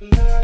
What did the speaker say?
love.